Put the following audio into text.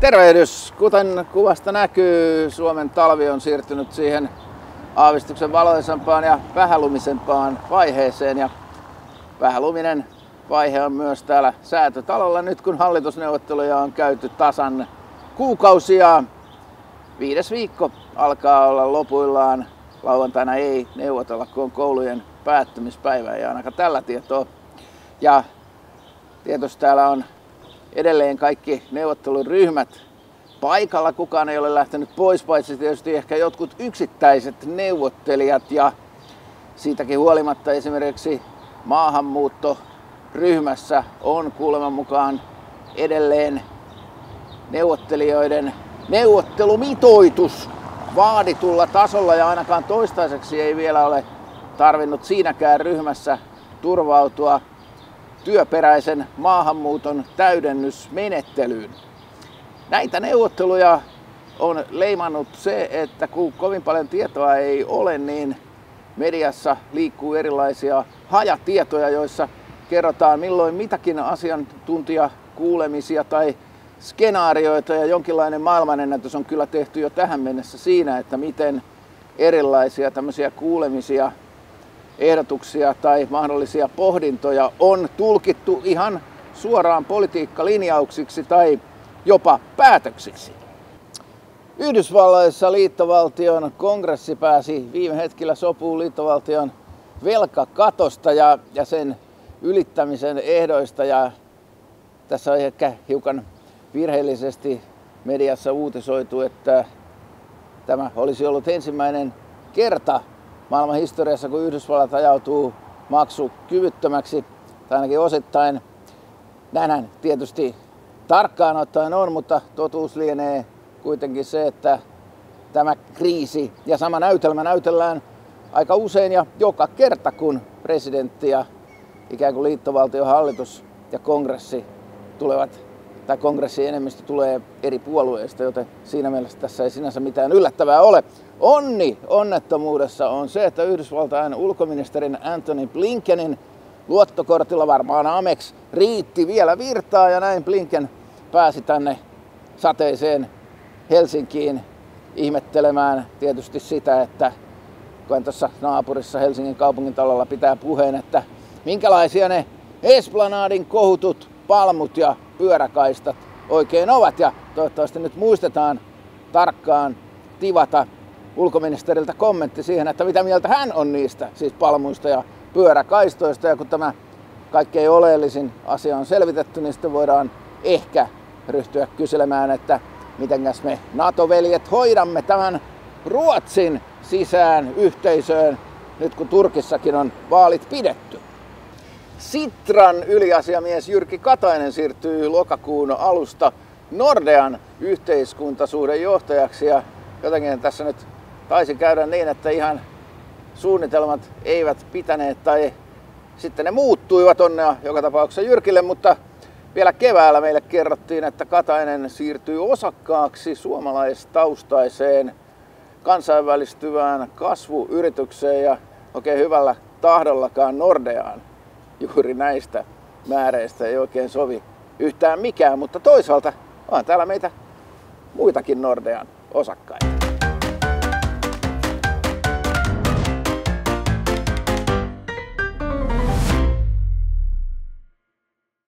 Tervehdys! Kuten kuvasta näkyy, Suomen talvi on siirtynyt siihen aavistuksen valoisampaan ja vähälumisempaan vaiheeseen. Ja vähäluminen vaihe on myös täällä säätötalolla nyt kun hallitusneuvotteluja on käyty tasan kuukausia. Viides viikko alkaa olla lopuillaan. Lauantaina ei neuvotella, kun on koulujen päättymispäivä ja ainakaan tällä tietoa. Ja tietysti täällä on edelleen kaikki neuvotteluryhmät paikalla. Kukaan ei ole lähtenyt pois, paitsi tietysti ehkä jotkut yksittäiset neuvottelijat. Ja siitäkin huolimatta esimerkiksi maahanmuuttoryhmässä on kuuleman mukaan edelleen neuvottelijoiden neuvottelumitoitus vaaditulla tasolla ja ainakaan toistaiseksi ei vielä ole tarvinnut siinäkään ryhmässä turvautua työperäisen maahanmuuton täydennysmenettelyyn. Näitä neuvotteluja on leimannut se, että kun kovin paljon tietoa ei ole, niin mediassa liikkuu erilaisia hajatietoja, joissa kerrotaan milloin mitäkin asiantuntijakuulemisia tai skenaarioita ja jonkinlainen maailmanennätys on kyllä tehty jo tähän mennessä siinä, että miten erilaisia tämmöisiä kuulemisia ehdotuksia tai mahdollisia pohdintoja on tulkittu ihan suoraan politiikkalinjauksiksi tai jopa päätöksiksi. Yhdysvalloissa liittovaltion kongressi pääsi viime hetkellä sopuun liittovaltion velkakatosta ja, ja sen ylittämisen ehdoista. Ja tässä on ehkä hiukan virheellisesti mediassa uutisoitu, että tämä olisi ollut ensimmäinen kerta maailman historiassa, kun Yhdysvallat ajautuu maksukyvyttömäksi, tai ainakin osittain. Näinhän tietysti tarkkaan ottaen on, mutta totuus lienee kuitenkin se, että tämä kriisi ja sama näytelmä näytellään aika usein ja joka kerta, kun presidentti ja ikään kuin liittovaltion hallitus ja kongressi tulevat tai kongressin enemmistö tulee eri puolueista, joten siinä mielessä tässä ei sinänsä mitään yllättävää ole. Onni onnettomuudessa on se, että Yhdysvaltain ulkoministerin Anthony Blinkenin luottokortilla varmaan Amex riitti vielä virtaa ja näin Blinken pääsi tänne sateiseen Helsinkiin ihmettelemään tietysti sitä, että kun tuossa naapurissa Helsingin kaupungin talolla pitää puheen, että minkälaisia ne Esplanadin kohutut palmut ja pyöräkaistat oikein ovat. Ja toivottavasti nyt muistetaan tarkkaan tivata ulkoministeriltä kommentti siihen, että mitä mieltä hän on niistä, siis palmuista ja pyöräkaistoista. Ja kun tämä kaikkein oleellisin asia on selvitetty, niin sitten voidaan ehkä ryhtyä kyselemään, että mitenkäs me NATO-veljet hoidamme tämän Ruotsin sisään yhteisöön, nyt kun Turkissakin on vaalit pidetty. Sitran yliasiamies Jyrki Katainen siirtyy lokakuun alusta Nordean yhteiskuntasuuden johtajaksi ja jotenkin tässä nyt taisi käydä niin, että ihan suunnitelmat eivät pitäneet tai sitten ne muuttuivat onnea joka tapauksessa Jyrkille, mutta vielä keväällä meille kerrottiin, että Katainen siirtyy osakkaaksi suomalaistaustaiseen kansainvälistyvään kasvuyritykseen. Ja oikein hyvällä tahdollakaan Nordeaan juuri näistä määreistä ei oikein sovi yhtään mikään, mutta toisaalta on täällä meitä muitakin Nordean osakkaita.